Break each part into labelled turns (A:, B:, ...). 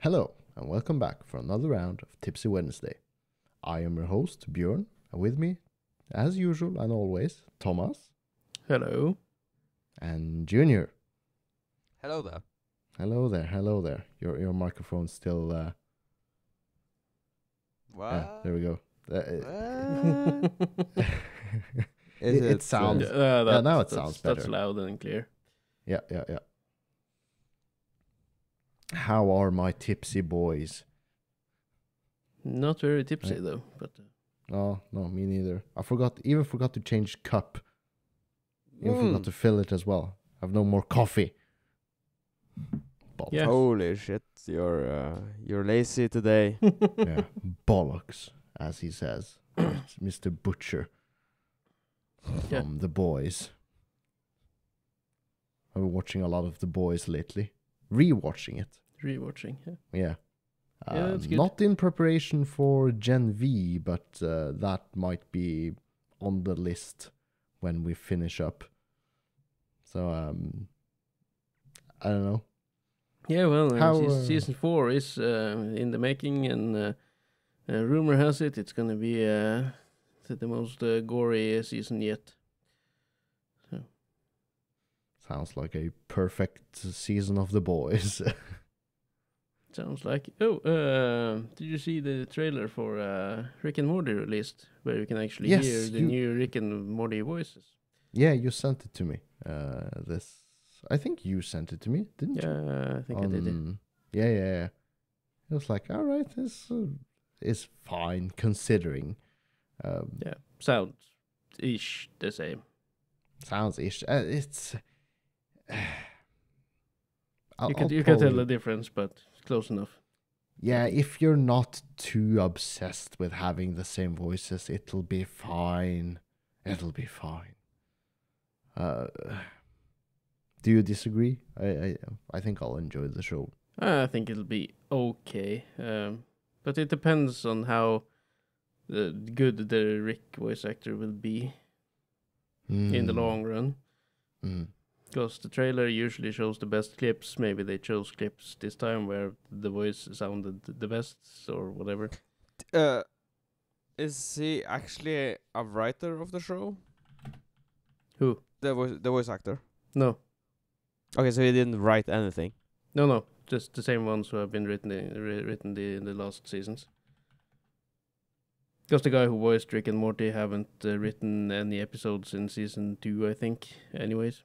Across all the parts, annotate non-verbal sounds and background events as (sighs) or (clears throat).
A: Hello, and welcome back for another round of Tipsy Wednesday. I am your host, Björn, and with me, as usual and always, Thomas
B: Hello.
A: and Junior.
C: Hello there.
A: Hello there, hello there. Your your microphone's still. Uh,
C: What?
A: yeah, there we go. Uh,
C: What? (laughs)
A: it it, sounds.
B: Yeah, uh, that,
A: now it
B: that's,
A: sounds
B: That's loud and clear.
A: Yeah, yeah, yeah. How are my tipsy boys?
B: Not very tipsy
A: Right.
B: though, but uh,
A: Oh no, me neither. I forgot, even forgot to change cup. Even
C: Mm.
A: forgot to fill it as well. I've no more coffee. Bollocks.
B: Yeah.
C: Holy shit, you're uh, you're lazy today. (laughs)
A: yeah, bollocks, as he says. (coughs) Mr. Butcher
B: Yeah.
A: The Boys. I've been watching a lot of The Boys lately. Rewatching it.
B: Rewatching. Yeah.
A: Yeah.
B: Yeah,
A: Um. Not in preparation for Gen V, but uh, that might be on the list when we finish up. So um, I don't know.
B: Yeah, well, uh,
A: How, uh,
B: season four is uh, in the making, and uh, uh, rumor has it it's gonna be uh, the, most uh, gory season yet.
A: Sounds like a perfect season of The Boys. (laughs)
B: Sounds like. Oh, uh, did you see the trailer for uh, Rick and Morty released, where you can actually
A: Yes,
B: hear the
A: you-
B: new Rick and Morty voices?
A: yeah, you sent it to me. Uh, this I think you sent it to me, didn't you?
B: Yeah, I think I did. it.
A: Yeah, yeah, yeah. It was like, all right, this uh, is fine considering. Um,
B: Yeah, sounds ish the same.
A: Sounds ish. Uh, it's. (sighs) I'll-
B: you can
A: I'll
B: you can tell the difference, but close enough.
A: Yeah, if you're not too obsessed with having the same voices, it'll be fine. It'll be fine. Uh, do you disagree? I, I I think I'll enjoy the show.
B: I think it'll be okay, um, but it depends on how uh, good the Rick voice actor will be in the
A: Mm,
B: long run.
A: mm.
B: Because the trailer usually shows the best clips. Maybe they chose clips this time where the voice sounded the best or whatever.
C: uh, is he actually a writer of the show?
B: Who?
C: The voice, the voice actor.
B: No,
C: Okay, so he didn't write anything.
B: no, no. Just the same ones who have been written in, ri- written the in the last seasons. Because the guy who voiced Rick and Morty haven't uh, written any episodes in season two, I think. Anyways,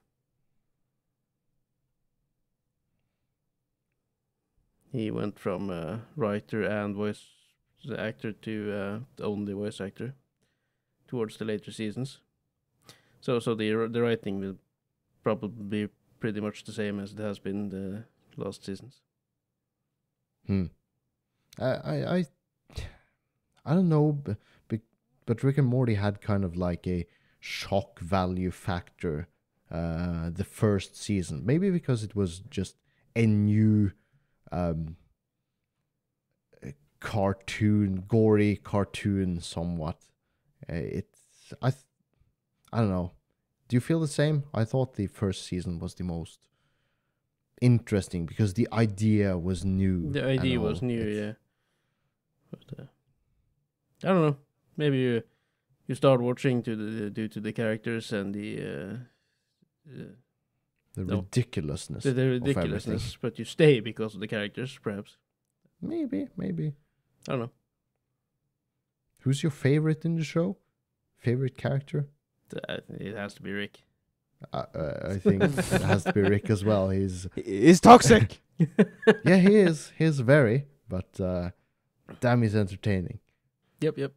B: he went from uh, writer and voice actor to uh, only voice actor towards the later seasons. So, so the the writing will probably be pretty much the same as it has been the last seasons.
A: Hmm. I, I, I, I don't know, but, but Rick and Morty had kind of like a shock value factor uh, the first season. Maybe because it was just a new um, cartoon, gory cartoon, somewhat. Uh, it's I, th- I don't know. Do you feel the same? I thought the first season was the most interesting because the idea was new.
B: The idea was new,
A: It's-
B: yeah. But uh, I don't know. Maybe you you start watching to the due to the characters and the uh, uh,
A: The
B: No.
A: ridiculousness.
B: the, the
A: of
B: ridiculousness, but you stay because of the characters, perhaps.
A: Maybe, maybe.
B: I don't know.
A: Who's your favorite in the show? Favorite character?
B: Th- I think It has to be Rick.
A: Uh, uh, I think it has to be Rick as well. He's (laughs)
C: He's toxic. (laughs)
A: yeah, he is. He's very, but uh, damn, he's entertaining.
B: Yep, yep.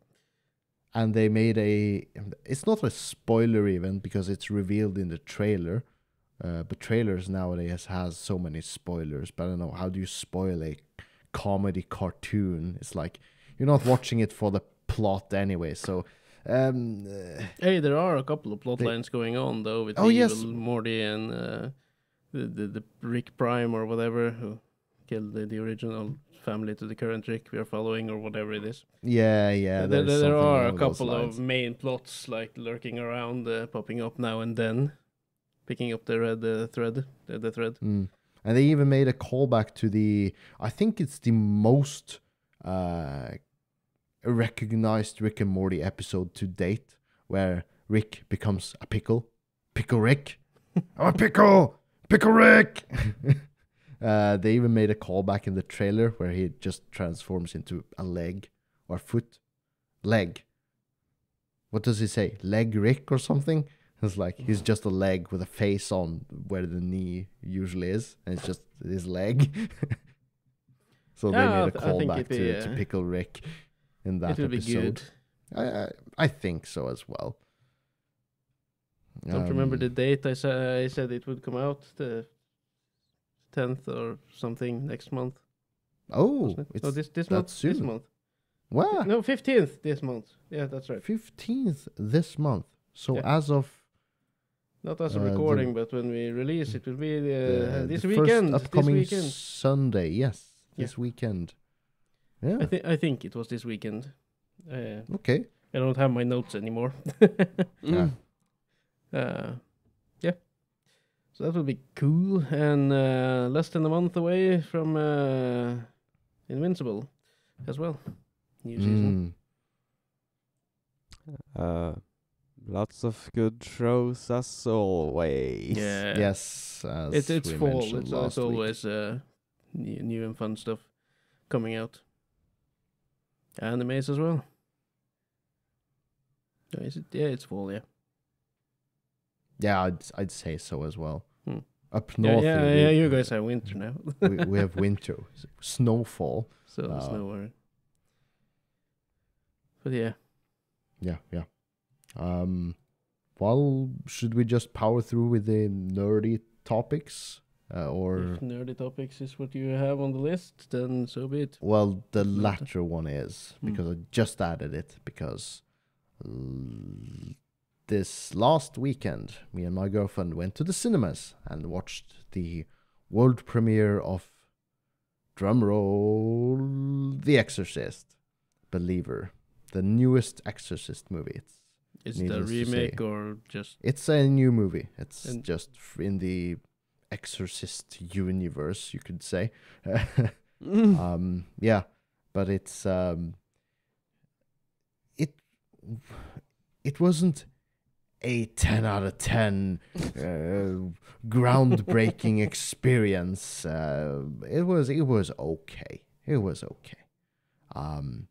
A: And they made a. It's not a spoiler even because it's revealed in the trailer. Uh, but trailers nowadays has so many spoilers. But I don't know how do you spoil a comedy cartoon? It's like you're not watching it for the plot anyway. So, um, uh,
B: Hey, there are a couple of plot
A: They-
B: lines going on though with
A: Oh,
B: the
A: yes.
B: evil Morty and uh, the, the the Rick Prime or whatever who killed the, the original family to the current Rick we are following or whatever it is.
A: yeah, yeah.
B: there, there, there are a couple of main plots like lurking around, uh, popping up now and then, picking up the red uh, thread, the, the thread.
A: Mm. And they even made a callback to the, I think it's the most uh, recognized Rick and Morty episode to date, where Rick becomes a pickle. Pickle Rick. (laughs) I'm a pickle! Pickle Rick! (laughs) uh, they even made a callback in the trailer where he just transforms into a leg or foot. Leg. What does he say? Leg Rick or something? It's like he's just a leg with a face on where the knee usually is, and it's just his leg. (laughs) so
B: Yeah,
A: they made a callback to, to
B: uh,
A: Pickle Rick in that
B: it will be
A: episode.
B: good.
A: I, I I think so as well.
B: Don't remember
A: Um,
B: the date. I said I said it would come out the tenth or something next month.
A: Oh,
B: it?
A: it's
B: no, this this month. This month.
A: wow,
B: No, fifteenth this month. Yeah, that's right.
A: fifteenth this month. So
B: Yeah.
A: as of
B: Not as a
A: Uh, the-
B: recording, but when we release, it will be the,
A: the,
B: this
A: the
B: weekend.
A: first upcoming
B: this weekend.
A: Sunday, yes,
B: Yeah.
A: this weekend. Yeah.
B: I think I think it was this weekend. Uh,
A: okay.
B: I don't have my notes anymore. (laughs)
A: Yeah.
B: uh, yeah. So that will be cool, and uh, less than a month away from uh, Invincible as well. New season.
A: Mm.
C: Uh, lots of good shows as always.
B: Yeah.
A: Yes. As
B: It, it's fall. It's,
A: last
B: it's always uh, new, new and fun stuff coming out. Animes as well. No, is it? Yeah, it's fall. Yeah.
A: Yeah, I'd I'd say so as well.
B: Hmm.
A: Up north,
B: yeah, yeah.
A: we,
B: You guys have winter now, (laughs)
A: we, we have winter, (laughs) snowfall.
B: so
A: Uh,
B: there's no worry. But yeah,
A: Yeah, yeah. Um, well, should we just power through with the nerdy topics, uh, or
B: if nerdy topics is what you have on the list, then so be it.
A: well, the latter one is
B: Hmm.
A: because I just added it because this last weekend, me and my girlfriend went to the cinemas and watched the world premiere of drumroll, The Exorcist, Believer, the newest Exorcist movie. It's
B: Is it a
A: Needless to
B: remake or just
A: It's a new movie. It's
B: And-
A: just in the Exorcist universe, you could say.
C: Mm. (laughs) (laughs)
A: um, yeah, but it's um, it it wasn't a ten out of ten (laughs) uh, groundbreaking experience. Uh, it was it was okay. It was okay. Um,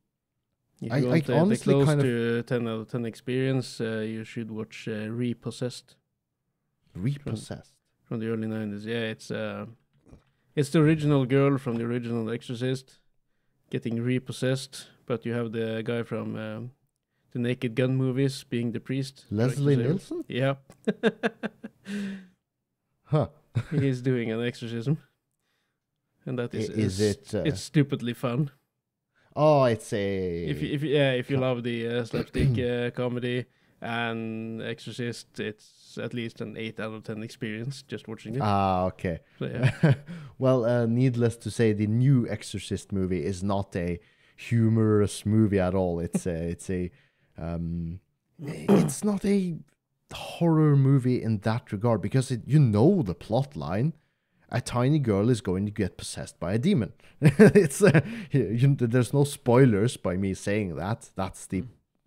B: if
A: I-
B: you
A: I
B: want the, the
A: honestly
B: close
A: kind of-
B: ten out of ten experience? Uh, you should watch uh, Repossessed
A: repossessed.
B: from the early nineties. Yeah, it's uh, it's the original girl from the original Exorcist getting repossessed, but you have the guy from um, the Naked Gun movies being the priest.
A: Leslie. Nielsen?
B: Yeah. (laughs)
A: Huh? (laughs)
B: He's doing an exorcism, and that is,
A: I-
B: is
A: Is, it? Uh,
B: It's stupidly fun.
A: Oh, it's a.
B: If you, if you, yeah, if you love the uh, slapstick uh, comedy and Exorcist, it's at least an eight out of ten experience just watching it.
A: Ah, okay.
B: So, yeah. (laughs)
A: well, uh, needless to say, the new Exorcist movie is not a humorous movie at all. It's a, (laughs) it's a, um, it's not a horror movie in that regard because it, you know the plot line. A tiny girl is going to get possessed by a demon. (laughs) it's uh, you, there's no spoilers by me saying that. That's the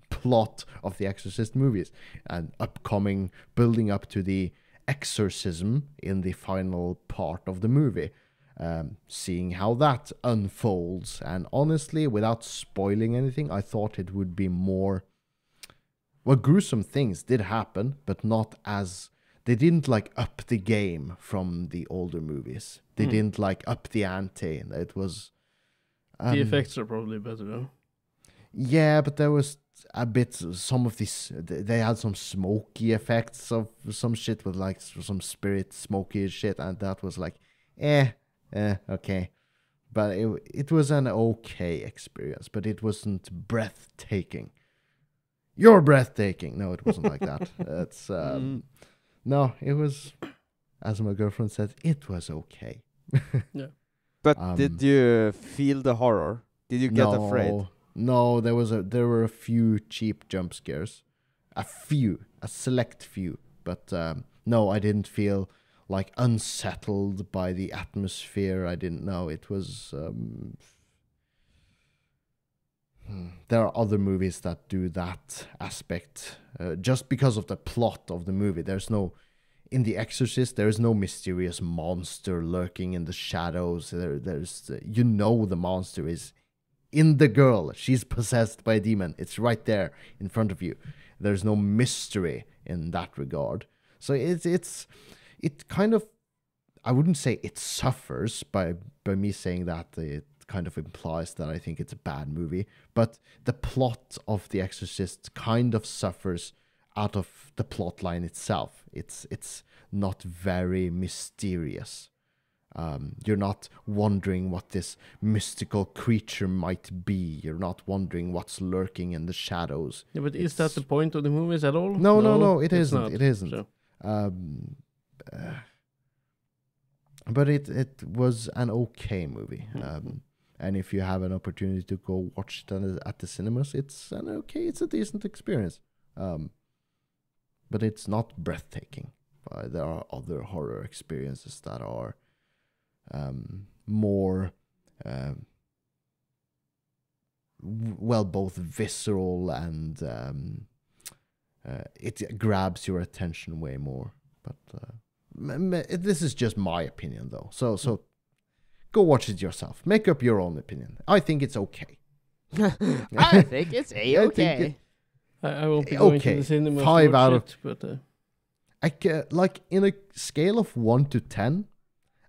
A: plot of the Exorcist movies and upcoming building up to the exorcism in the final part of the movie. Um, seeing how that unfolds, and honestly, without spoiling anything, I thought it would be more. Well, gruesome things did happen, but not as they didn't like up the game from the older movies. They
B: Hmm.
A: didn't like up the ante. It was
B: the
A: um,
B: effects are probably better though.
A: yeah, but there was a bit some of these. They had some smoky effects of some shit with like some spirit smoky shit, and that was like, eh, eh, okay. But it it was an okay experience, but it wasn't breathtaking. You're breathtaking. No, it wasn't like that. (laughs) It's um, no, it was, as my girlfriend said, it was okay. (laughs) Yeah.
C: But
A: Um,
C: did you feel the horror? Did you get afraid?
A: No, No, there was a there were a few cheap jump scares, a few, a select few, but um, no, I didn't feel like unsettled by the atmosphere. I didn't know it was. Um, there are other movies that do that aspect uh, just because of the plot of the movie. There's no in The Exorcist. There is no mysterious monster lurking in the shadows. There, there's uh, you know the monster is in the girl. She's possessed by a demon. It's right there in front of you. There's no mystery in that regard. So it's it's it kind of I wouldn't say it suffers by by me saying that it kind of implies that I think it's a bad movie, but the plot of The Exorcist kind of suffers out of the plot line itself. It's it's not very mysterious. Um, you're not wondering what this mystical creature might be. You're not wondering what's lurking in the shadows.
B: Yeah, but is that the point of the movies at all?
A: No, no, no, it
B: it's
A: isn't.
B: not.
A: It isn't.
B: So,
A: Um, uh, but it it was an okay movie. Um, and if you have an opportunity to go watch it at the- cinemas, it's an okay, it's a decent experience. Um, but it's not breathtaking. Uh, there are other horror experiences that are um, more, um, well, both visceral and um, uh, it grabs your attention way more. But uh, this is just my opinion, though. So so go watch it yourself. Make up your own opinion. I think it's okay. (laughs)
C: I think it's a (laughs)
A: I think
C: okay.
A: it-
B: I, I won't be going
A: Okay,
B: to the cinema.
A: five out of-
B: it, but uh,
A: I ca- like in a scale of one to ten,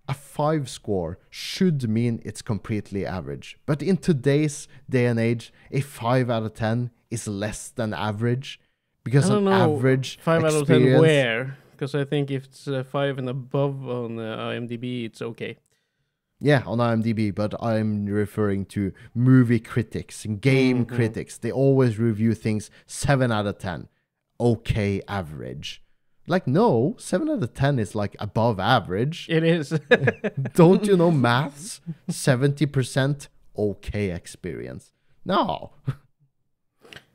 A: a five score should mean it's completely average. But in today's day and age, a five out of ten is less than average because
B: I don't
A: an
B: know,
A: average
B: five out of ten where? Because I think if it's uh, five and above on uh, IMDb, it's okay.
A: Yeah, on IMDb, but I'm referring to movie critics and game
B: Mhm.
A: critics. They always review things 7 out of 10. Okay, average. Like, no, 7 out of 10 is like above average. (laughs)
B: It is. (laughs)
A: Don't you know (laughs) maths? 70% okay experience. No.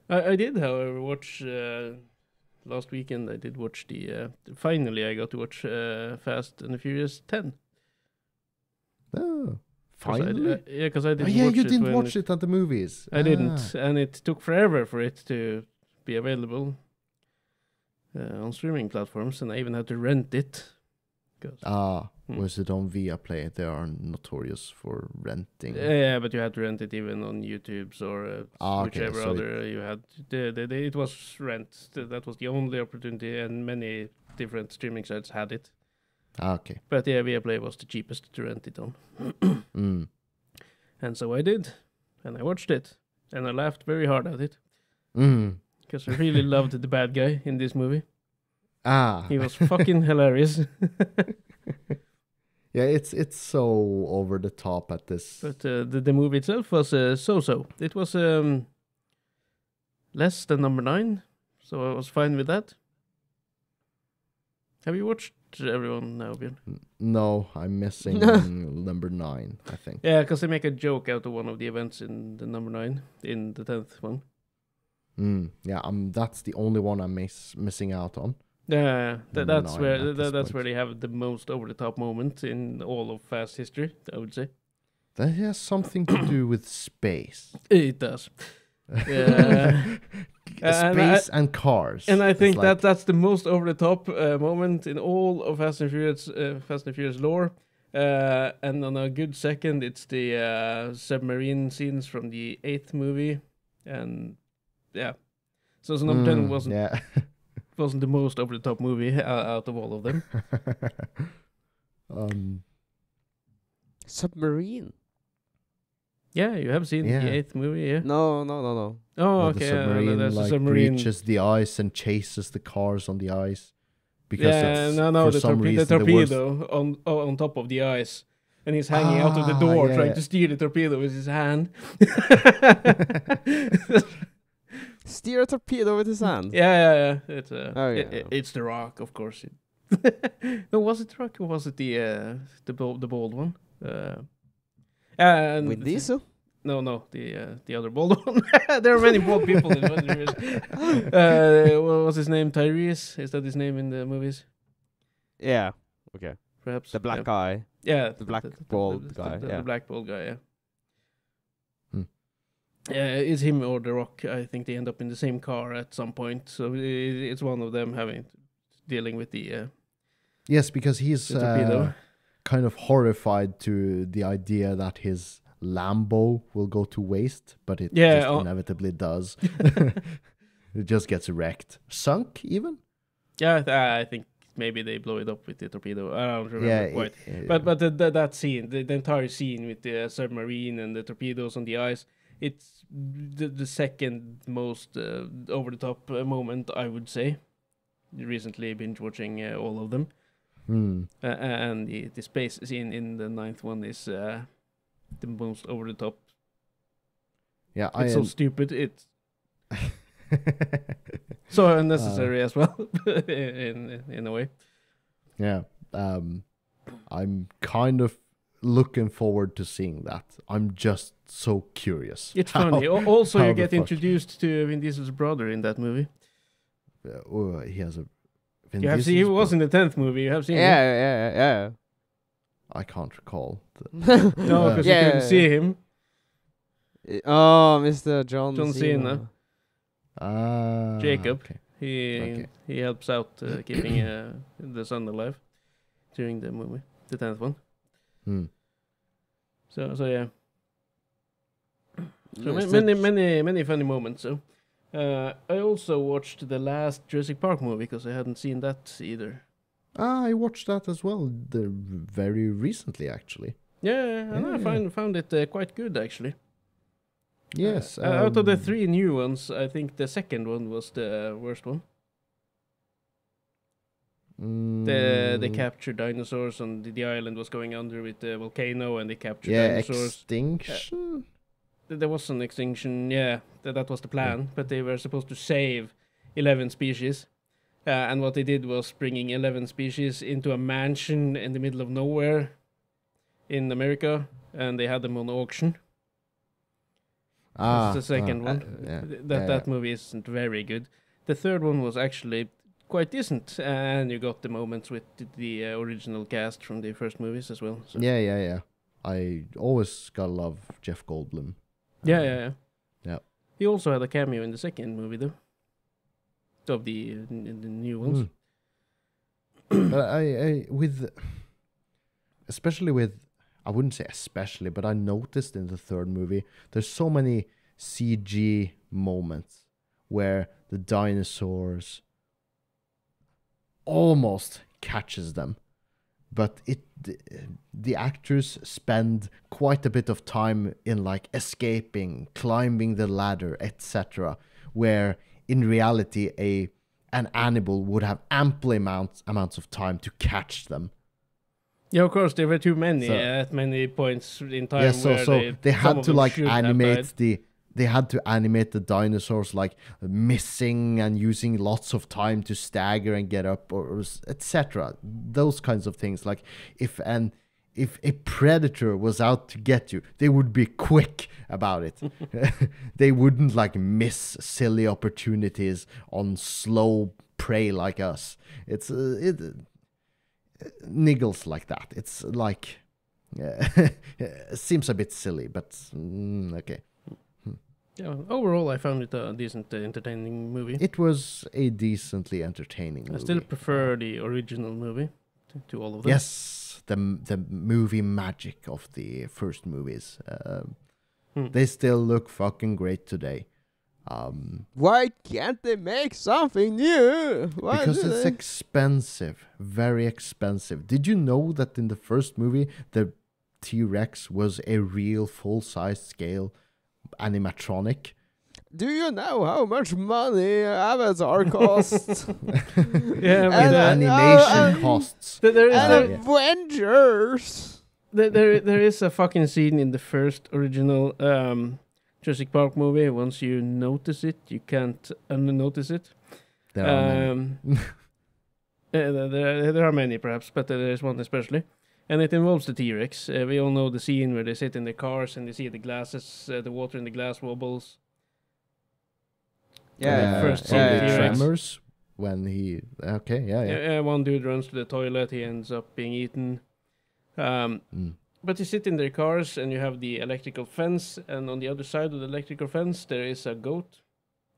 B: I, I did, however, watch uh, last weekend. I did watch the. Uh, finally, I got to watch uh, Fast and the Furious Ten.
A: Oh,
B: 'Cause I-
A: finally.
B: uh, yeah, because I
A: oh,
B: didn't.
A: yeah,
B: watch
A: you
B: it
A: didn't watch it at the movies.
B: I didn't,
A: Ah.
B: and it took forever for it to be available uh, on streaming platforms, and I even had to rent it.
A: Ah,
B: Hmm.
A: was it on Viaplay? They are notorious for renting.
B: yeah, but you had to rent it even on YouTube's or uh,
A: Ah, okay,
B: whichever
A: so it-
B: other you had. The, the, the, it was rent. That was the only opportunity, and many different streaming sites had it.
A: Ah, okay.
B: But yeah, Viaplay was the cheapest to rent it on, (coughs) (coughs)
A: Mm.
B: and so I did, and I watched it, and I laughed very hard at it
A: Mm.
B: because I really (laughs) loved the bad guy in this movie.
A: Ah.
B: He was fucking hilarious. (laughs) (laughs)
A: Yeah, it's it's so over the top at this.
B: But uh, the the movie itself was uh, so-so. It was um, less than number nine, so I was fine with that. Have you watched everyone now, Björn?
A: No, I'm missing (laughs) number nine. I think.
B: Yeah, because they make a joke out of one of the events in the number nine, in the tenth one.
A: Mm, yeah, um, that's the only one I'm miss- missing out on.
B: Yeah, th- that's where th- that's
A: point.
B: where they have the most over-the-top moment in all of Fast history. I would say
A: That has something to do with space.
B: it does. (laughs) Yeah. And I-
A: space and cars.
B: And I think
A: like-
B: that that's the most over the top uh, moment in all of Fast and Furious uh, Fast and Furious lore. Uh, and on a good second, it's the uh, submarine scenes from the eighth movie, and yeah. So, so number ten
A: Mm,
B: wasn't
A: Yeah. (laughs)
B: wasn't the most over the top movie uh, out of all of them. (laughs)
A: um.
C: Submarine?
B: Yeah, you have seen
A: Yeah.
B: the eighth movie, yeah.
C: No, no, no, no.
B: Oh,
A: where
B: okay.
A: the
B: yeah, no,
A: submarine
B: a
A: like
B: submarine.
A: breaches the ice and chases the cars on the ice. Because
B: yeah, no, no,
A: for
B: the,
A: some
B: torpe- the
A: reason, the worst-
B: torpedo on oh, on top of the ice, and he's hanging out of the
A: Ah,
B: door
A: yeah,
B: trying
A: yeah.
B: to steer the torpedo with his hand. (laughs)
C: Steer a torpedo with his hand.
B: yeah, yeah, yeah. It's uh,
C: Oh,
B: i-
C: yeah.
B: i- it's the Rock, of course. (laughs) no, was it the Rock or was it the uh, the bald, the bald one? Uh, and
C: Vin Diesel? (laughs)
B: No, no, the uh, the other bald one. (laughs) there are many bald people in Fast and Furious. uh, what was his name? Tyrese? Is that his name in the movies?
C: Yeah. Okay.
B: perhaps.
C: The black
B: yeah.
C: guy.
B: Yeah,
C: the black bald guy,
B: The,
C: yeah.
B: the black bald guy. Yeah.
A: Hmm.
B: Yeah, it's him or the Rock. I think they end up in the same car at some point. So it's one of them having dealing with the, uh,
A: Yes, because he's
B: the
A: uh, kind of horrified to the idea that his Lambo will go to waste, but it
B: Yeah,
A: just
B: uh,
A: inevitably does. (laughs) (laughs) it just gets wrecked, sunk even.
B: yeah, I, think maybe they blow it up with the torpedo. I don't remember
A: yeah,
B: quite.
A: it-
B: But but the, the, that scene, the, the entire scene with the submarine and the torpedoes on the ice, it's the, the second most uh, over the top uh, moment I would say. Recently binge watching uh, all of them,
A: Hmm.
B: uh, and the, the space scene in the ninth one is uh, the most over the top.
A: yeah, I
B: It's so
A: am-
B: stupid. It's (laughs) so unnecessary as well, (laughs) in in a way.
A: yeah. Um, I'm kind of looking forward to seeing that. I'm just so curious.
B: It's
A: how-
B: funny. Also, you get
A: fuck-
B: introduced to Vin Diesel's brother in that movie.
A: Uh, oh, he has a. Vin
B: You have seen. He was in the tenth movie. You have seen. him?
C: Yeah, yeah, yeah.
A: I can't recall. The, (laughs)
C: yeah.
B: No,
A: Uh,
B: because
C: Yeah,
B: you couldn't
C: yeah,
B: see him.
C: Oh, Mr. John,
B: John Cena.
A: Ah,
B: Jacob.
A: okay.
B: He
A: Okay.
B: he helps out uh, (clears throat) keeping uh, the son alive during the movie, the tenth one.
A: Hmm.
B: So so yeah. So ma-
C: Mr.
B: many many many funny moments. So uh, I also watched the last Jurassic Park movie because I hadn't seen that either.
A: Ah, I watched that as well. The very recently, actually.
B: Yeah, and
A: Yeah,
B: I
A: yeah.
B: find found it uh, quite good actually.
A: Yes.
B: Uh, out of the
A: um,
B: three new ones, I think the second one was the worst one. The they
A: mm,
B: captured dinosaurs and the, the island was going under with the volcano and they captured
A: Yeah,
B: dinosaurs.
A: extinction.
B: Th- There was an extinction, yeah, that, that was the plan, but they were supposed to save 11 species. Uh, and what they did was bringing 11 species into a mansion in the middle of nowhere in America, and they had them on auction.
A: ah,
B: the second
A: ah,
B: one.
A: uh, yeah,
B: Th-
A: yeah,
B: that that movie isn't very good. The third one was actually quite decent, and you got the moments with the, the uh, original cast from the first movies as well. So.
A: yeah, yeah, yeah. I always gotta love Jeff Goldblum.
B: Yeah,
A: Um,
B: yeah, yeah.
A: yeah.
B: He also had a cameo in the second movie, though. Of the uh, n- the new ones.
A: Mm. (clears throat) but I, I with especially with I wouldn't say especially, but I noticed in the third movie there's so many CG moments where the dinosaurs almost catches them, but it the, actors spend quite a bit of time in like escaping, climbing the ladder, etc. Where in reality a an animal would have ample amounts amounts of time to catch them.
B: Yeah, of course, there were too many
A: So- uh,
B: at many points in time.
A: yeah, so so
B: they,
A: they, had to like animate the they had to animate the dinosaurs like missing and using lots of time to stagger and get up or, etc. Those kinds of things. Like if an if a predator was out to get you, they would be quick about it. (laughs) they wouldn't like miss silly opportunities on slow prey like us. It's uh, it niggles like that. It's like (laughs) seems a bit silly, but mm, okay.
B: Yeah, overall, I found it a decent, uh, entertaining movie.
A: It was a decently entertaining.
B: I still prefer the original movie to, to all of them.
A: Yes, the the movie magic of the first movies. Um,
B: Hmm.
A: They still look fucking great today. Um,
C: Why can't they make something new? Why
A: because
C: do
A: it's
C: they?
A: expensive, very expensive. Did you know that in the first movie the T Rex was a real full size scale animatronic?
C: Do you know how much money Avatar costs? (laughs) (laughs)
B: Yeah,
C: And,
B: with
A: And
B: the,
C: uh,
A: animation
C: uh,
A: costs.
B: the- there is
A: uh,
B: there,
A: yeah.
C: Avengers.
B: there, there, there is a fucking scene in the first original um, Jurassic Park movie. Once you notice it, you can't unnotice it.
A: There are many.
B: Um, uh, (laughs) there, there, there are many, perhaps, but there is one especially. And it involves the T Rex. Uh, we all know the scene where they sit in their cars and they see the glasses, uh, the water in the glass wobbles.
C: Yeah,
B: first
A: From
B: scene
A: the
B: T-Rex.
A: Tremors. when he okay yeah yeah,
B: Yeah, one dude runs to the toilet. He ends up being eaten. Um,
A: Mm.
B: but you sit in their cars, and you have the electrical fence, and on the other side of the electrical fence, there is a goat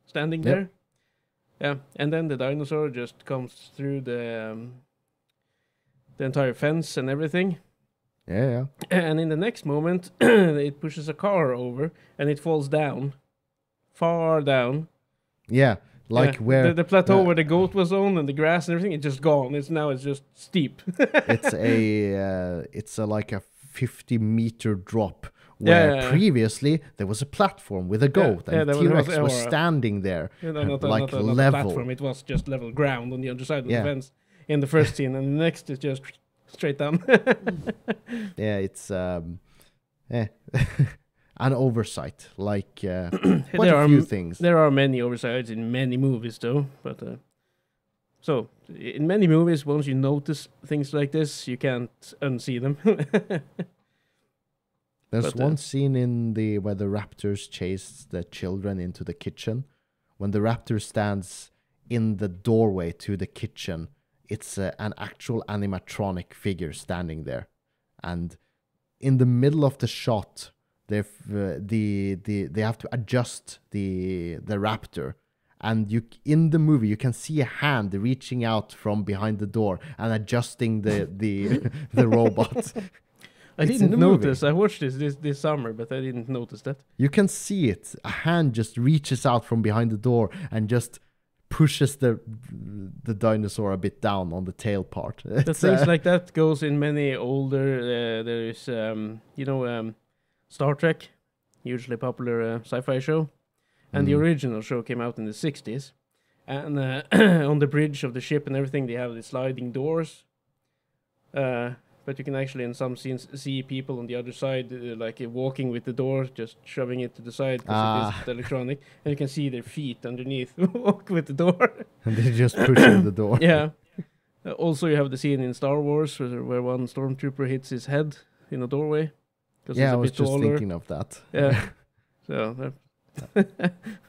B: standing
A: Yep.
B: there. Yeah, and then the dinosaur just comes through the um, the entire fence and everything.
A: yeah yeah
B: And in the next moment, (clears throat) it pushes a car over, and it falls down, far down.
A: yeah like
B: Yeah,
A: where
B: the, the plateau
A: uh,
B: where the goat was on and the grass and everything, it's just gone. It's now it's just steep. (laughs)
A: it's a uh, it's a like a 50 meter drop where
B: yeah, yeah.
A: previously there was a platform with a goat and T-Rex was
B: was-
A: standing there
B: know, not
A: like
B: not a, not a
A: level.
B: platform. It was just level ground on the other side of the fence in the first scene, and the next is just straight down. (laughs)
A: yeah it's um eh. (laughs) an oversight like uh, (clears throat)
B: there
A: a
B: are
A: few things
B: there are many oversights in many movies, though. But uh, so in many movies, once you notice things like this, you can't unsee them. (laughs)
A: There's
B: But, uh,
A: one scene in the where the raptors chase the children into the kitchen. When the raptor stands in the doorway to the kitchen, it's uh, an actual animatronic figure standing there, and in the middle of the shot, they uh, the the they have to adjust the the raptor. And you in the movie you can see a hand reaching out from behind the door and adjusting the the (laughs) the robot. (laughs)
B: I
A: It's
B: didn't notice. I watched this, this this summer, but I didn't notice that.
A: You can see it. A hand just reaches out from behind the door and just pushes the the dinosaur a bit down on the tail part. (laughs)
B: The things
A: uh,
B: like that goes in many older. Uh, there is, um, you know, um, Star Trek, usually popular uh, sci-fi show, and the
A: Mm.
B: original show came out in the '60s. And uh, (clears throat) on the bridge of the ship and everything, they have the sliding doors. Uh, but you can actually, in some scenes, see people on the other side, uh, like uh, walking with the door, just shoving it to the side because
A: Ah.
B: it is (laughs) electronic, and you can see their feet underneath (laughs) walk with the door. (laughs)
A: and they just push in the door.
B: yeah. Uh, also, you have the scene in Star Wars where, where one stormtrooper hits his head in a doorway. 'cause
A: Yeah, I was just
B: taller.
A: thinking of that.
B: Yeah. so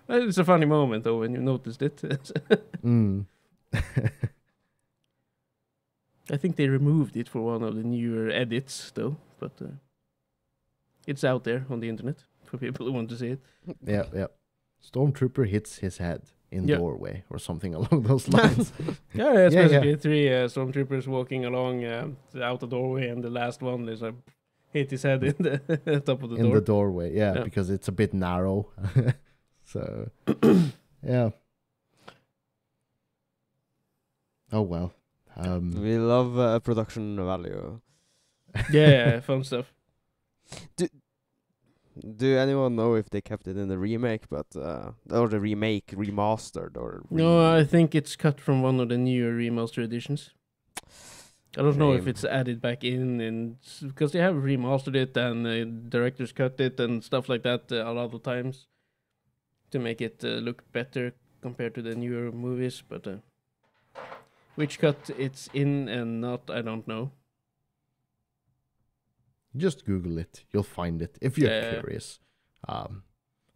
B: it's a funny moment though when you noticed it.
A: Mm.
B: I think they removed it for one of the newer edits though, but uh, it's out there on the internet for people who want to see it.
A: yeah, yeah. Stormtrooper hits his head in
B: Yeah.
A: doorway or something (laughs) along those lines.
B: Yeah, it's (laughs)
A: Yeah, yeah.
B: basically three uh, stormtroopers walking along uh, out the doorway, and the last one is uh, hit his head in the (laughs) top of the
A: in
B: door.
A: the doorway, yeah,
B: Yeah.
A: because it's a bit narrow. so, (coughs) yeah. Oh well. Um,
C: We love uh, production value.
B: yeah, yeah, (laughs) fun stuff.
C: Do anyone know if they kept it in the remake, but uh, or the remake remastered or?
B: No, I think it's cut from one of the newer remaster editions. I don't know if it's added back in, and because they have remastered it and uh, directors cut it and stuff like that uh, a lot of times to make it uh, look better compared to the newer movies. But uh, which cut it's in and not, I don't know.
A: just Google it. You'll find it if you're
B: Yeah.
A: curious. Um,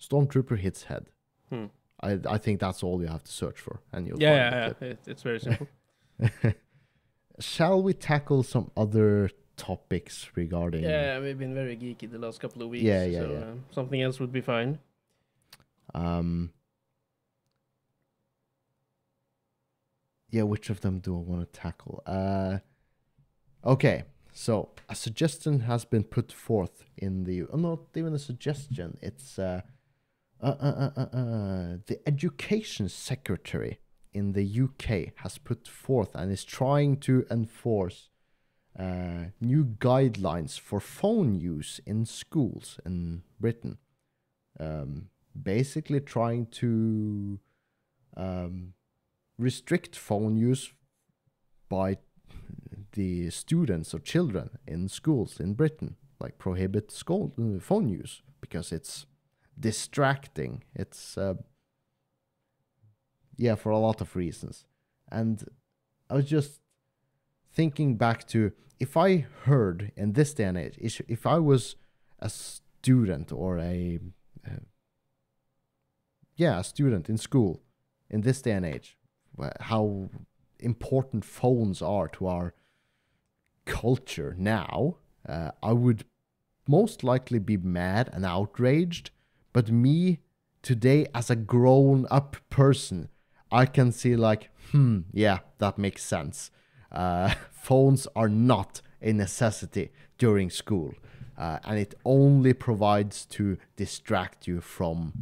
A: Stormtrooper hits head.
B: Hmm.
A: I I think that's all you have to search for, and you'll
B: Yeah,
A: find
B: yeah,
A: the
B: yeah. It, it's very simple. (laughs) (laughs)
A: Shall we tackle some other topics regarding?
B: yeah, we've been very geeky the last couple of weeks.
A: Yeah, yeah,
B: so,
A: yeah.
B: Uh, something else would be fine.
A: Um. Yeah, which of them do I want to tackle? Uh. Okay, so a suggestion has been put forth in the. Oh, not even a suggestion. It's uh, uh, uh, uh, uh, the education secretary in the UK has put forth and is trying to enforce new guidelines for phone use in schools in Britain. Um, basically, trying to um, restrict phone use by the students or children in schools in Britain, like prohibit school uh, phone use because it's distracting. It's uh, yeah, for a lot of reasons. And I was just thinking back to if I heard in this day and age, if I was a student or a uh, yeah, a student in school in this day and age, how important phones are to our culture now, uh, I would most likely be mad and outraged. But me today, as a grown up person, I can see, like, hmm, yeah, that makes sense. Uh, (laughs) phones are not a necessity during school, uh, and it only provides to distract you from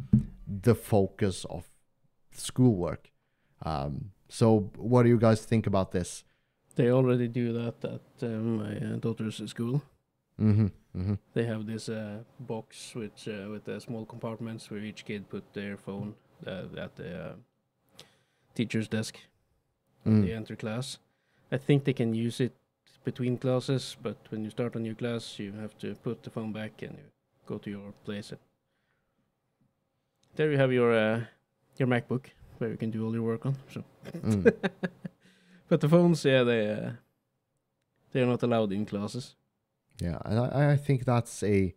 A: the focus of schoolwork. Um, so, what do you guys think about this?
B: They already do that at uh, my uh, daughter's school.
A: Mm-hmm. Mm-hmm.
B: They have this uh, box which uh, with uh, small compartments where each kid put their phone uh, at the uh, teacher's desk when they
A: Mm.
B: enter class. I think they can use it between classes, but when you start a new class, you have to put the phone back and you go to your place. There you have your uh, your MacBook where you can do all your work on. So,
A: Mm. (laughs)
B: but the phones, yeah, they uh, they are not allowed in classes.
A: Yeah, and I, I think that's a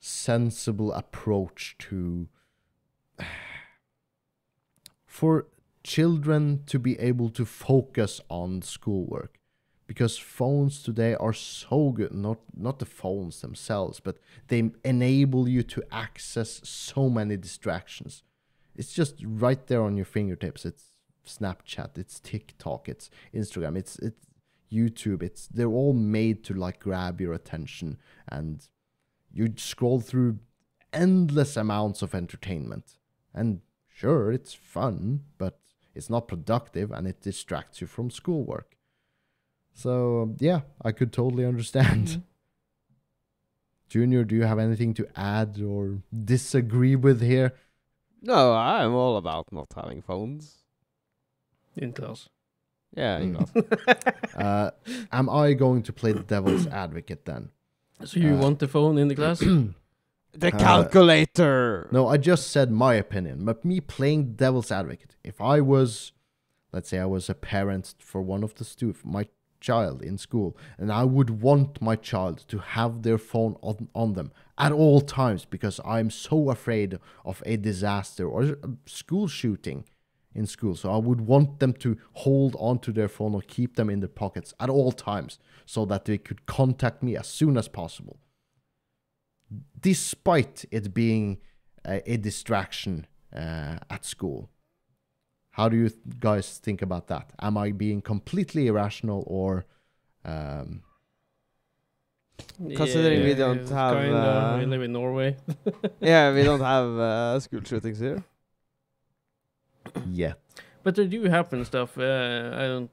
A: sensible approach to (sighs) for children to be able to focus on schoolwork because phones today are so good not not the phones themselves but they enable you to access so many distractions it's just right there on your fingertips it's snapchat it's tiktok it's instagram it's it's YouTube. It's they're all made to like grab your attention, and you scroll through endless amounts of entertainment. And sure, it's fun, but it's not productive, and it distracts you from schoolwork. So yeah, I could totally understand. Mm-hmm. Junior, do you have anything to add or disagree with here?
C: No, I'm all about not having phones.
B: In class.
C: Yeah, in
A: Mm.
C: class. (laughs)
A: Uh, am I going to play the devil's advocate then?
B: So you
A: Uh,
B: want the phone in the class? (clears throat)
C: the
A: Uh,
C: calculator.
A: No, I just said my opinion, but me playing devil's advocate. If I was, let's say, I was a parent for one of the stu my child in school, and I would want my child to have their phone on, on them at all times because I'm so afraid of a disaster or a school shooting in school. So I would want them to hold on to their phone or keep them in their pockets at all times so that they could contact me as soon as possible despite it being a, a distraction uh, at school. How do you guys think about that? Am I being completely irrational or um,
C: Considering we don't
B: it's
C: have,
B: kinda- we
C: uh,
B: live in Norway. (laughs)
C: yeah, we don't have uh, school shootings here.
A: yet?
B: But there do happen stuff. Uh, I don't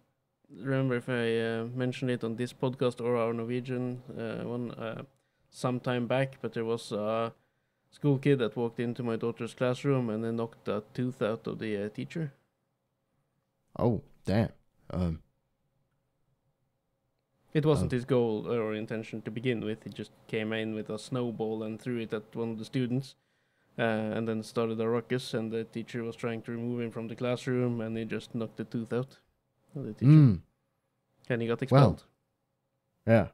B: remember if I uh, mentioned it on this podcast or our Norwegian uh, one uh, some time back. But there was a school kid that walked into my daughter's classroom and then knocked a tooth out of the uh, teacher.
A: Oh, damn. Um,
B: It wasn't
A: Oh.
B: his goal or intention to begin with. He just came in with a snowball and threw it at one of the students. Uh, and then started a ruckus, and the teacher was trying to remove him from the classroom, and he just knocked the tooth out of the teacher.
A: mm,
B: And he got expelled.
A: yeah.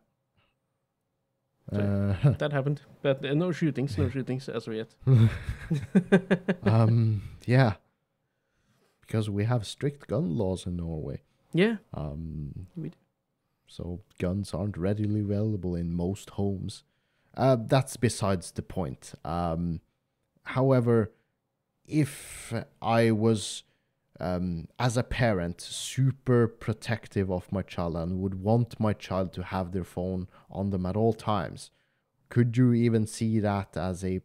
B: So-
A: Uh,
B: That happened, but uh, no shootings, no shootings as of yet. (laughs)
A: um, (laughs) yeah. Because we have strict gun laws in Norway.
B: yeah,
A: Um,
B: We do.
A: So guns aren't readily available in most homes. Uh, that's besides the point. Um, however, if I was, um, as a parent, super protective of my child and would want my child to have their phone on them at all times, could you even see that as a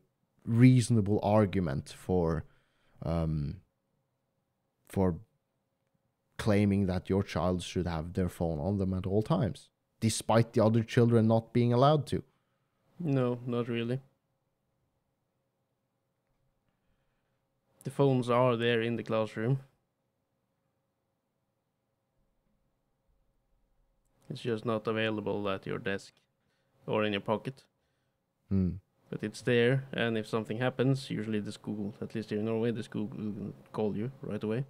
A: reasonable argument for, um, for claiming that your child should have their phone on them at all times, despite the other children not being allowed to.
B: no, not really. The phones are there in the classroom. It's just not available at your desk or in your pocket.
A: Hmm.
B: But it's there, and if something happens, usually the school, at least here in Norway, the school will call you right away.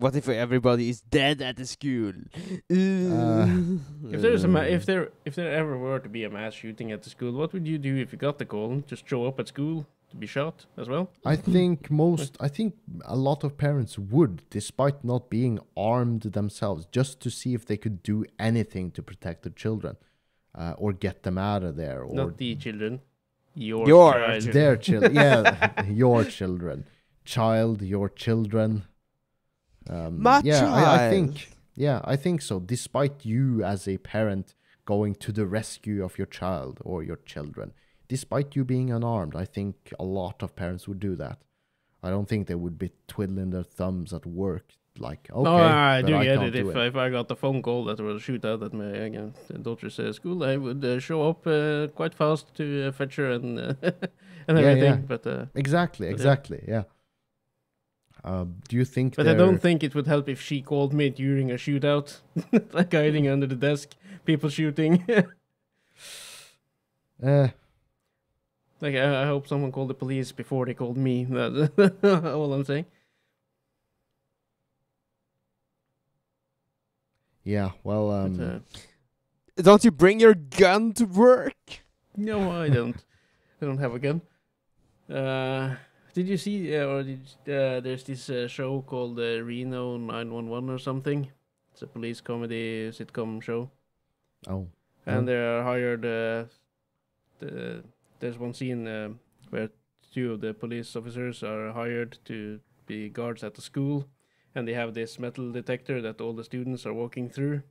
C: What if everybody is dead at the school?
A: Uh,
B: If there's a ma- if there if there ever were to be a mass shooting at the school, what would you do if you got the call? Just show up at school, to be shot as well.
A: I think most, I think a lot of parents would, despite not being armed themselves, just to see if they could do anything to protect their children, uh, or get them out of there, or
B: Not the children. Your,
C: Your children.
A: their children. yeah, (laughs) your children, child, your children. Um,
C: My
A: yeah, I, I think. Yeah, I think so. Despite you as a parent going to the rescue of your child or your children, despite you being unarmed, I think a lot of parents would do that. I don't think they would be twiddling their thumbs at work like, okay,
B: no, I do
A: I
B: get it.
A: do
B: If, if I got a phone call that there was a shootout at my again, daughter's uh, school, I would uh, show up uh, quite fast to uh, fetch her and uh, (laughs) and everything.
A: yeah.
B: But uh,
A: Exactly,
B: But, yeah.
A: exactly, yeah. Uh, do you think?
B: but I
A: they're-
B: don't think it would help if she called me during a shootout, (laughs) like hiding under the desk, people shooting.
A: Uh, (laughs)
B: like I, I hope someone called the police before they called me. (laughs) That's all I'm saying.
A: yeah. Well, um,
B: but, uh,
C: Don't you bring your gun to work?
B: No, I don't. I don't have a gun. Uh, did you see, uh, or did uh, there's this uh, show called uh, Reno 911 or something? It's a police comedy sitcom show,
A: oh,
B: and
A: Oh.
B: they are hired. Uh, the, there's one scene uh, where two of the police officers are hired to be guards at the school, and they have this metal detector that all the students are walking through.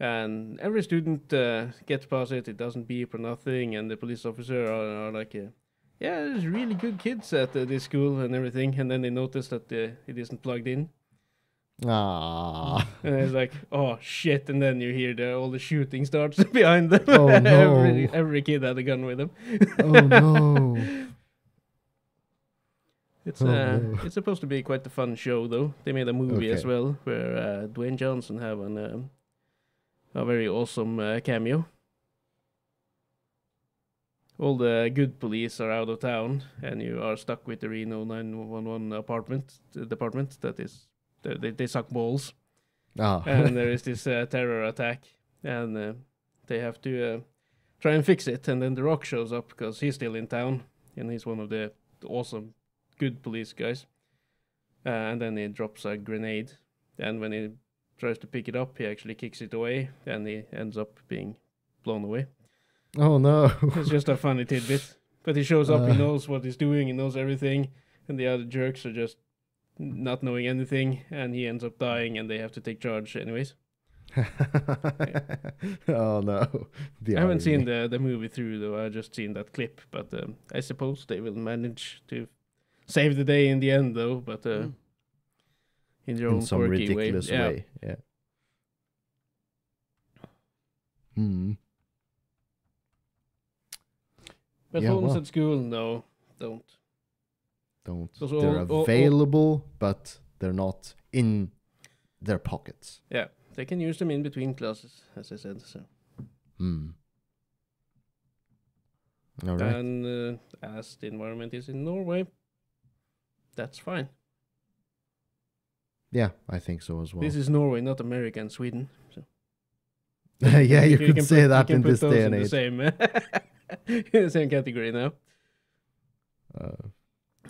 B: And every student uh, gets past it, it doesn't beep or nothing, and the police officer are, are like, uh, yeah, there's really good kids at uh, this school and everything, and then they notice that uh, it isn't plugged in,
A: ah, (laughs)
B: and it's like, oh shit, and then you hear the, all the shooting starts (laughs) behind them.
A: Oh, (laughs)
B: every,
A: no.
B: every kid had a gun with them.
A: oh no.
B: It's
A: Oh,
B: uh,
A: no.
B: it's supposed to be quite a fun show though. They made a movie as well where uh, Dwayne Johnson have an um, a very awesome uh, cameo. All the good police are out of town, and you are stuck with the Reno 911 apartment department that is they they, suck balls,
A: Ah,
B: and (laughs) there is this uh, terror attack, and uh, they have to uh, try and fix it. And then The Rock shows up because he's still in town, and he's one of the awesome, good police guys. Uh, and then he drops a grenade, and when he tries to pick it up, he actually kicks it away, and he ends up being blown away.
A: Oh no.
B: It's just a funny tidbit. But he shows up,
A: Uh.
B: he knows what he's doing, he knows everything, and the other jerks are just not knowing anything, and he ends up dying, and they have to take charge anyways. (laughs)
A: oh no. The
B: I haven't seen the the movie through though. I just seen that clip, but um, I suppose they will manage to save the day in the end though. But uh,
C: Mm.
B: in their
A: in
B: own
A: some
B: quirky
A: ridiculous
B: way. Yeah.
A: way. Yeah. Hmm.
B: But
A: Yeah, well.
B: at school, no, don't.
A: Don't.
B: Those
A: they're
B: all- all- all-
A: available, but they're not in their pockets.
B: Yeah, they can use them in between classes, as I said. So
A: Hmm. All right.
B: and uh, as the environment is in Norway, that's fine.
A: yeah, I think so as well.
B: This is Norway, not America and Sweden. So (laughs)
A: yeah, you, could
B: can
A: say
B: put-
A: that
B: you
A: in this day and age. (laughs)
B: same in the same category now.
A: Uh,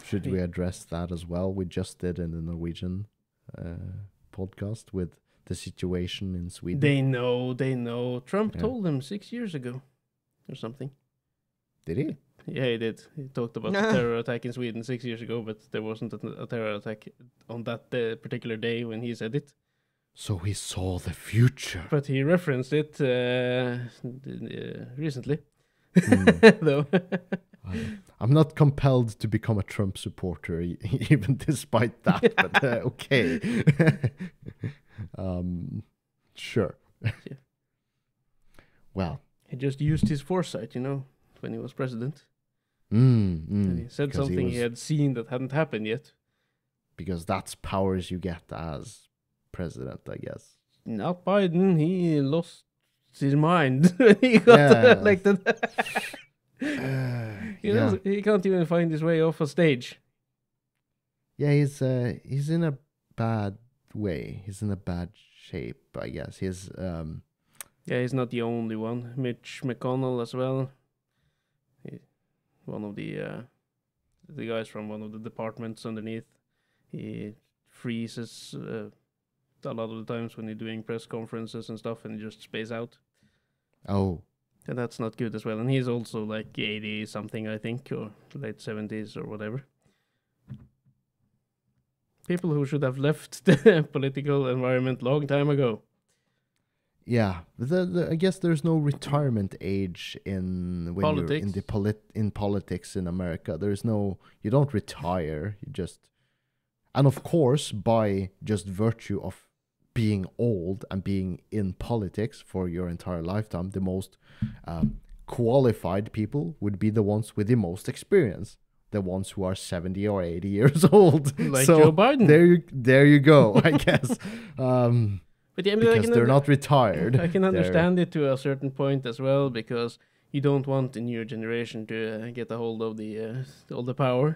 A: should we address that as well? We just did in the Norwegian uh, podcast with the situation in Sweden.
B: They know, they know. Trump
A: Yeah.
B: told them six years ago or something.
A: did he?
B: Yeah, he did. He talked about the (laughs) terror attack in Sweden six years ago, but there wasn't a, a terror attack on that uh, particular day when he said it.
A: So he saw the future.
B: But he referenced it uh, recently,
A: Hmm. (laughs)
B: though.
A: I'm not compelled to become a Trump supporter, (laughs) even despite that. (laughs) But uh, okay, um, sure.
B: Yeah.
A: Well,
B: he just used his foresight, you know, when he was president.
A: mm, mm,
B: and he said something he,
A: was-
B: had seen that hadn't happened yet.
A: because that's powers you get as president, I guess.
B: Not Biden. He lost his mind. (laughs) he got
A: Yeah. (laughs)
B: elected.
A: Uh, (sighs)
B: He,
A: yeah,
B: he can't even find his way off a stage.
A: yeah, he's uh, he's in a bad way. He's in a bad shape, I guess. He's um,
B: Yeah, he's not the only one. Mitch McConnell as well. He, one of the uh, the guys from one of the departments underneath. He freezes uh, a lot of the times when he's doing press conferences and stuff, and he just space out.
A: Oh,
B: And that's not good as well. And he's also like 80 something, I think, or late 70s or whatever. People who should have left (laughs) the political environment long time ago.
A: yeah. The, the, I guess there's no retirement age in when you're in
B: Politics.
A: the polit in politics in America. There's no you don't retire. You just and of course by just virtue of being old and being in politics for your entire lifetime, the most um, qualified people would be the ones with the most experience, the ones who are 70 or 80 (laughs) years old.
B: Like
A: so
B: Joe Biden.
A: there you there you go, (laughs) I guess. Um,
B: But yeah, I mean, I
A: because
B: can
A: they're not retired. (laughs)
B: I can
A: They're-
B: understand it to a certain point as well because you don't want the newer generation to uh, get a hold of the uh, all the power.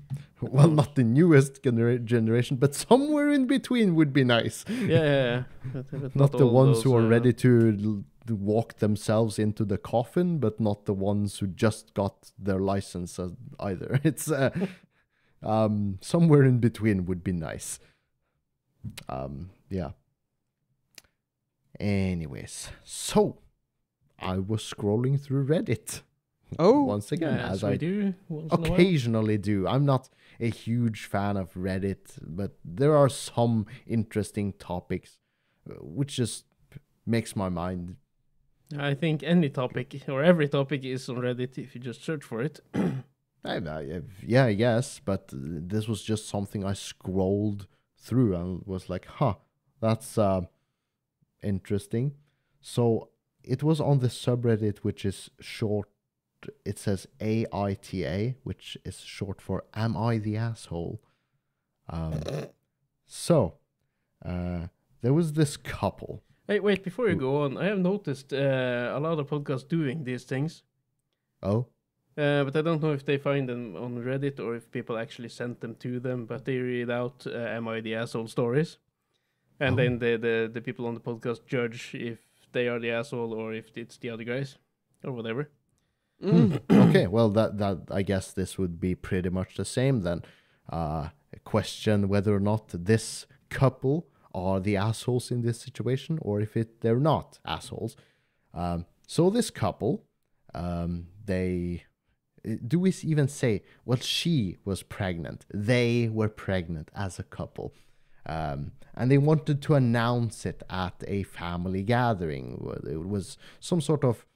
B: (laughs)
A: Well, not the newest genera- generation, but somewhere in between would be nice.
B: Yeah, yeah, yeah. But (laughs)
A: Not, the ones
B: those,
A: who are
B: uh,
A: ready to, l- walk themselves into the coffin, but not the ones who just got their license either. (laughs) It's uh, um, somewhere in between would be nice. Um, yeah. Anyways, so I was scrolling through Reddit
C: Oh,
A: once again,
B: yeah,
A: as
B: as we
A: I
B: do once in a while.
A: occasionally do. I'm not a huge fan of Reddit, but there are some interesting topics uh, which just makes my mind.
B: I think any topic or every topic is on Reddit if you just search for it. (coughs)
A: I, I, yeah, yes, but uh, this was just something I scrolled through and was like, huh, that's uh, interesting. So it was on the subreddit, which is short. It says AITA, which is short for Am I the Asshole? Um, so uh, there was this couple.
B: Hey, wait, before you go on, I have noticed uh, a lot of podcasts doing these things.
A: Oh,
B: Uh, but I don't know if they find them on Reddit or if people actually sent them to them. But they read out uh, "Am I the asshole?" stories, and
A: Oh.
B: then the, the the people on the podcast judge if they are the asshole or if it's the other guys or whatever.
C: Mm.
A: okay, well that that I guess this would be pretty much the same then. Uh, question whether or not this couple are the assholes in this situation, or if it they're not assholes. Um, so this couple, um, they do we even say well she was pregnant they were pregnant as a couple um, and they wanted to announce it at a family gathering it was some sort of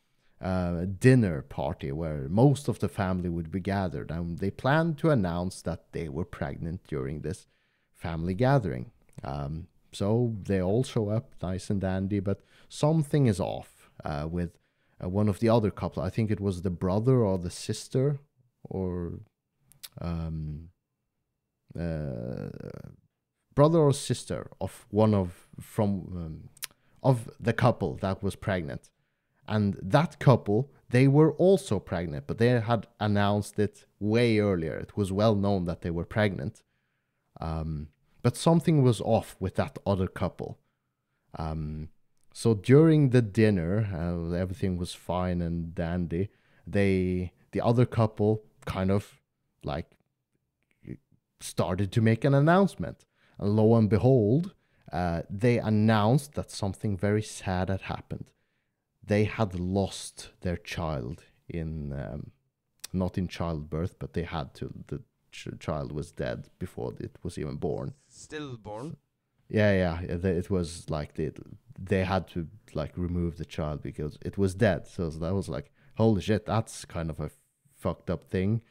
A: uh, dinner party where most of the family would be gathered and they planned to announce that they were pregnant during this family gathering um, so they all show up nice and dandy but something is off uh, with uh, one of the other couple. I think it was the brother or the sister or um, uh, brother or sister of one of from um, of the couple that was pregnant, and that couple they were also pregnant, but they had announced it way earlier. It was well known that they were pregnant, um, but something was off with that other couple. Um, so during the dinner, uh, everything was fine and dandy. They, the other couple, kind of like started to make an announcement. And lo and behold, uh, they announced that something very sad had happened. They had lost their child in, um, not in childbirth, but they had to. The ch- child was dead before it was even born.
C: Stillborn.
A: Yeah, yeah. yeah, It was like they they had to like remove the child because it was dead. So that was like, holy shit, that's kind of a fucked up thing.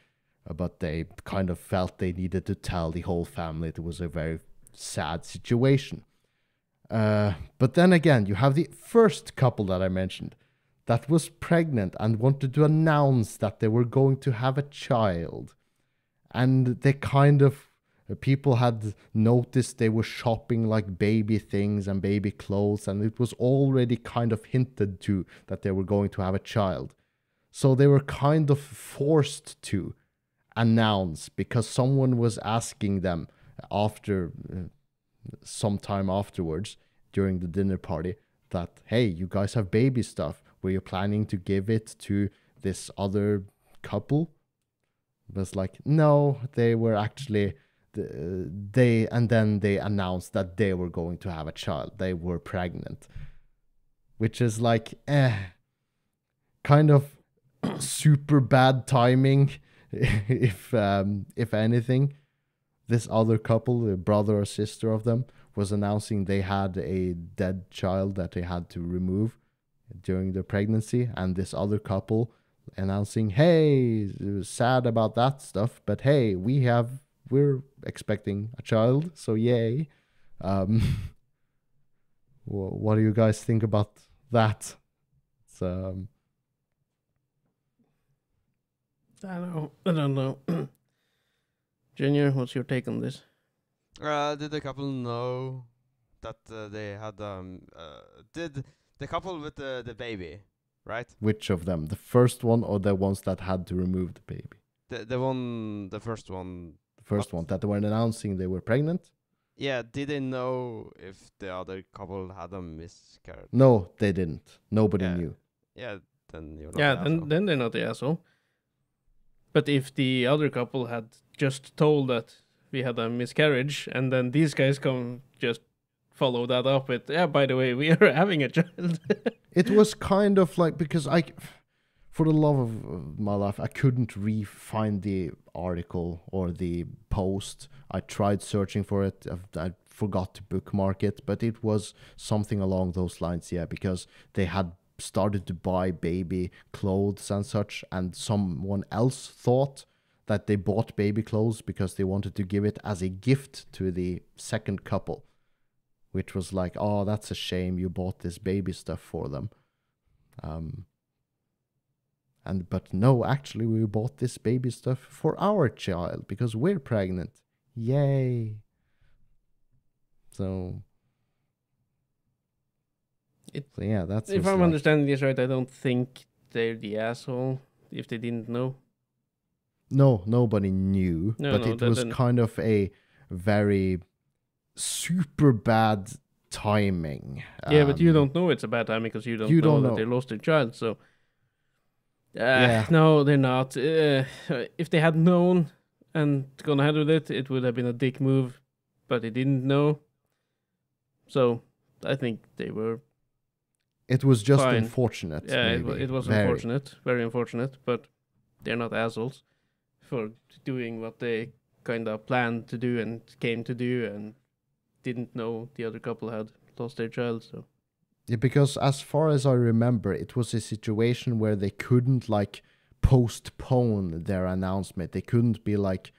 A: Uh, But they kind of felt they needed to tell the whole family it was a very sad situation. Uh, but then again, you have the first couple that I mentioned that was pregnant and wanted to announce that they were going to have a child. And they kind of uh, people had noticed they were shopping like baby things and baby clothes and it was already kind of hinted to that they were going to have a child so they were kind of forced to announce because someone was asking them after uh, some time afterwards during the dinner party that hey you guys have baby stuff were you planning to give it to this other couple was like no, they were actually the- they and then they announced that they were going to have a child. They were pregnant, which is like eh, kind of (clears throat) super bad timing, (laughs) if um, if anything. This other couple, the brother or sister of them, was announcing they had a dead child that they had to remove during their pregnancy, and this other couple announcing, "Hey, it was sad about that stuff, but hey, we have we're expecting a child, so yay." Um, (laughs) what do you guys think about that? It's, um,
B: I don't. I don't know. (clears throat) Junior, what's your take on this?
C: Uh, did the couple know that uh, they had um uh, did the couple with the the baby right
A: which of them, the first one or the ones that had to remove the baby?
C: the the one the first one
A: The first one that were announcing they were pregnant.
C: yeah did they know if the other couple had a miscarriage
A: No, they didn't. Nobody
C: Yeah.
A: knew.
C: yeah then you're not
B: yeah,
C: the
B: then
C: asshole.
B: then they're not the asshole. But if the other couple had just told that we had a miscarriage, and then these guys come just follow that up with, yeah, by the way, we (laughs) are having a child. (laughs)
A: it was kind of like because I, for the love of my life, I couldn't re-find the article or the post. I tried searching for it. I, I forgot to bookmark it, but it was something along those lines. Yeah, because they had started to buy baby clothes and such, and someone else thought that they bought baby clothes because they wanted to give it as a gift to the second couple which was like, oh, that's a shame you bought this baby stuff for them. Um, and but no, actually, we bought this baby stuff for our child because we're pregnant. Yay! So,
B: It-
A: so yeah, that's
B: if I'm
A: like-
B: understanding this right, I don't think they're the asshole if they didn't know.
A: No, nobody knew,
B: No,
A: but
B: no,
A: it was
B: didn't-
A: kind of a very super bad timing.
B: yeah, but you
A: Um,
B: don't know it's a bad timing because you don't
A: you
B: know
A: don't
B: that
A: know.
B: they lost their child. So, uh,
A: Yeah.
B: no, they're not. Uh, if they had known and gone ahead with it, it would have been a dick move, but they didn't know. So, I think they were.
A: It was just
B: Fine.
A: unfortunate.
B: Yeah, it, wa-
A: maybe.
B: it was
A: Very.
B: unfortunate, very unfortunate, but they're not assholes for doing what they kind of planned to do and came to do and didn't know the other couple had lost their child. So.
A: Yeah, because as far as I remember, it was a situation where they couldn't like postpone their announcement. They couldn't be like,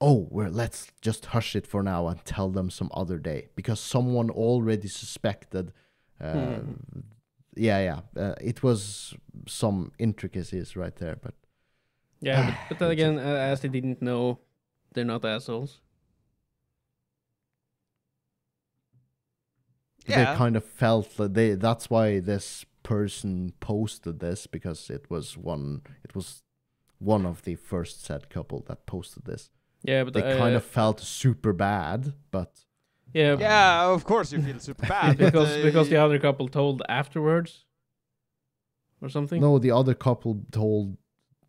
A: "Oh, well, let's just hush it for now and tell them some other day," because someone already suspected. Uh,
B: Hmm.
A: Yeah, yeah, uh, it was some intricacies right there, but
B: Yeah, but, but then again, as they didn't know, they're not assholes.
C: Yeah.
A: they kind of felt that they. That's why this person posted this because it was one. It was one of the first said couple that posted this.
B: Yeah, but
A: they
B: uh,
A: kind of felt super bad, but
B: yeah,
C: yeah of course you feel super (laughs) bad
B: because
C: uh,
B: because the other couple told afterwards, or something.
A: no, the other couple told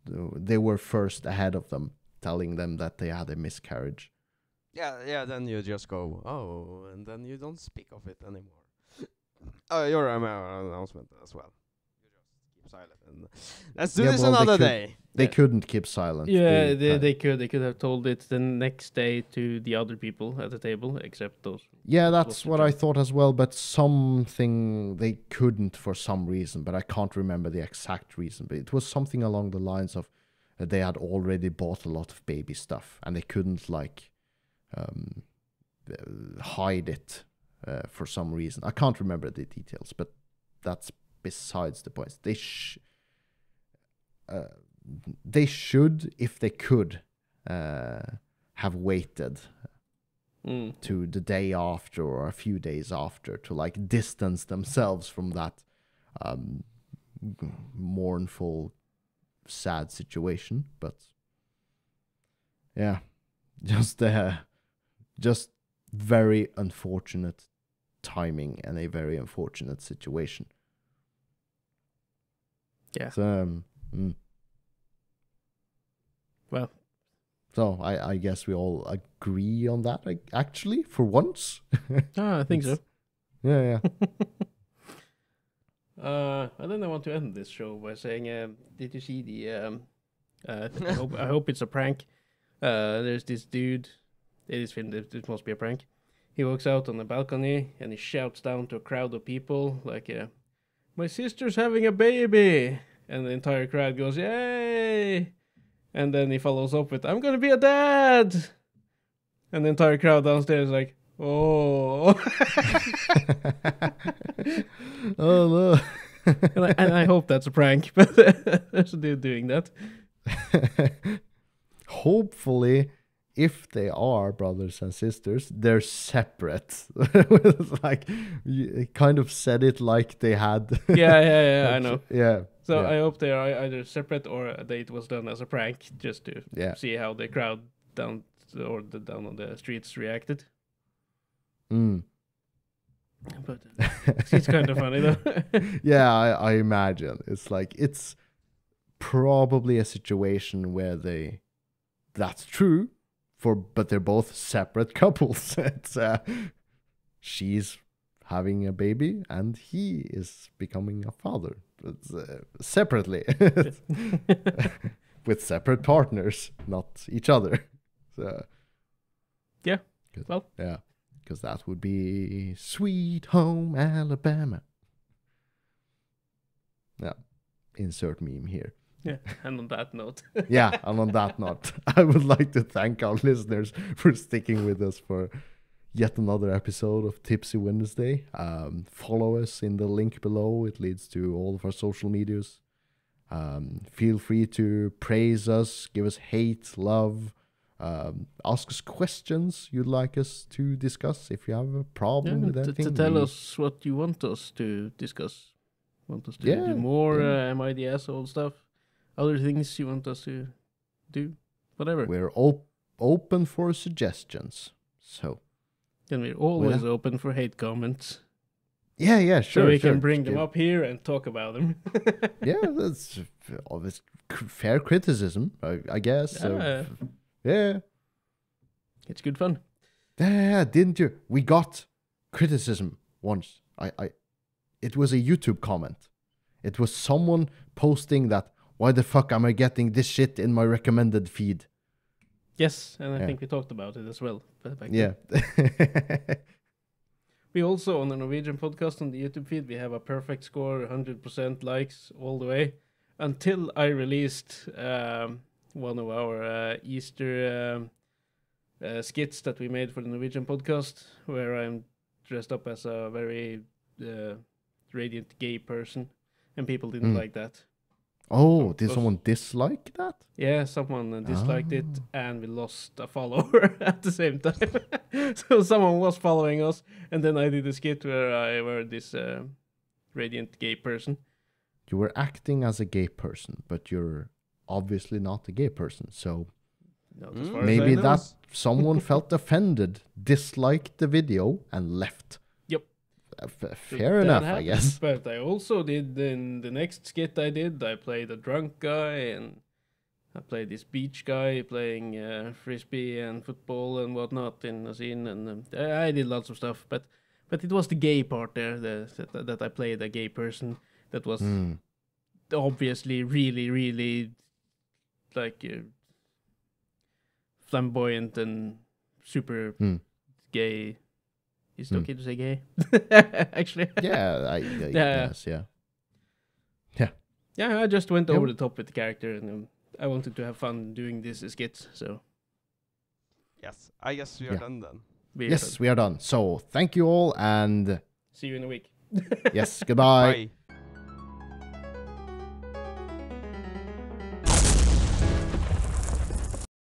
A: they were first ahead of them, telling them that they had a miscarriage.
C: Yeah, yeah. Then you just go, oh, and then you don't speak of it anymore. (laughs) Oh, your um, uh, announcement as well. You just keep silent. Let's do
A: Yeah,
C: this
A: well, they
C: another
A: could-
C: day.
A: They
B: Yeah.
A: couldn't keep silent.
B: Yeah, they, they could they could have told it the next day to the other people at the table, except those.
A: yeah, that's what I thought as well. But something they couldn't for some reason, but I can't remember the exact reason. But it was something along the lines of uh, they had already bought a lot of baby stuff and they couldn't like um, uh, hide it uh, for some reason. I can't remember the details, but that's besides the point. They sh- uh, they should, if they could, uh, have waited
B: Mm.
A: to the day after or a few days after to like distance themselves from that um, mournful, sad situation. But yeah, (laughs) just uh, just very unfortunate timing and a very unfortunate situation.
B: Yeah.
A: So, um, mm,
B: Well,
A: So I, I guess we all agree on that. like, Actually, for once. (laughs)
B: Ah, I think so.
A: Yeah, yeah. (laughs)
B: Uh, and then I want to end this show by saying, um, did you see the? Um, uh, I, (laughs) hope, I hope it's a prank. Uh, there's this dude. It is filmed. It, it must be a prank. He walks out on the balcony and he shouts down to a crowd of people like, uh, "My sister's having a baby!" And the entire crowd goes, "Yay!" And then he follows up with, "I'm gonna be a dad!" And the entire crowd downstairs is like, "Oh!" (laughs)
A: oh no. (laughs)
B: and, I, and I hope that's a prank, (laughs) but there's a dude doing that.
A: Hopefully, if they are brothers and sisters, they're separate. (laughs) Like you kind of said it like they had. (laughs)
B: Yeah, yeah, yeah, I know.
A: Yeah.
B: So
A: yeah,
B: I hope they are either separate or that it was done as a prank, just to
A: yeah.
B: see how the crowd down or the down on the streets reacted.
A: Mm.
B: But uh, it's kind of funny though. (laughs)
A: yeah, I, I imagine it's like it's probably a situation where they that's true for but they're both separate (laughs) couples. it's uh, she's having a baby and he is becoming a father. It's, uh, separately (laughs) with separate partners, not each other. So
B: Yeah, well.
A: yeah, because that would be Sweet Home Alabama. Yeah, insert meme here. (laughs) (laughs)
B: yeah. And on that note,
A: Yeah, and on that note, I would like to thank our listeners (laughs) for sticking with us for yet another episode of Tipsy Wednesday. Um, follow us in the link below, it leads to all of our social medias. Um, feel free to praise us, give us hate, love, um, ask us questions you'd like us to discuss if you have a
B: yeah,
A: problem with anything.
B: to tell
A: we-
B: us what you want us to discuss. Want us to
A: Yeah,
B: do more
A: yeah.
B: uh, Am I the asshole stuff? Other things you want us to do? Whatever.
A: We're op- open for suggestions. So,
B: Then we're always open for hate comments.
A: yeah, yeah, sure.
B: so we
A: sure.
B: can bring them up here and talk about them. (laughs)
A: yeah, that's obvious fair criticism, I, I guess. so,
B: Yeah.
A: yeah,
B: it's good fun.
A: yeah, didn't you? We got criticism once. I, I, it was a YouTube comment. It was someone posting that. Why the fuck am I getting this shit in my recommended feed?
B: Yes, and I
A: Yeah.
B: think we talked about it as well.
A: Yeah, (laughs)
B: We also on the Norwegian podcast on the YouTube feed we have a perfect score, 100% likes all the way. Until I released um, one of our uh, Easter um, uh, skits that we made for the Norwegian podcast, where I'm dressed up as a very uh, radiant gay person, and people didn't
A: Mm.
B: like that.
A: Oh, did someone dislike that?
B: Yeah, someone disliked it,
A: Ah.
B: and we lost a follower (laughs) at the same time. (laughs) so someone was following us, and then I did a skit where I were this uh, radiant gay person.
A: You were acting as a gay person, but you're obviously not a gay person. So
C: Mm,
B: far as I
A: maybe that someone felt (laughs) offended, disliked the video, and left.
B: Yep.
A: F-
B: So
A: fair
B: that
A: enough, I guess. (laughs)
B: But I also did in the next skit I did, I played a drunk guy, and I played this beach guy playing uh, frisbee and football and whatnot in a scene, and um, I did lots of stuff. But but it was the gay part there the, that, that I played a gay person that was
A: Hmm.
B: obviously really really like uh, flamboyant and super
A: Hmm.
B: gay. Is it
A: Hmm.
B: okay to say gay? Actually,
A: Yeah, I, (laughs) I
B: Yeah.
A: guess, yeah.
B: Yeah, I just went
A: Yeah.
B: over the top with the character, and um, I wanted to have fun doing this skit. So
C: Yes, I guess we are
A: Yeah.
C: done then.
B: we are
A: Yes,
B: done.
A: we are done. So thank you all, and
B: see you in a week.
A: yes, goodbye.
C: Bye.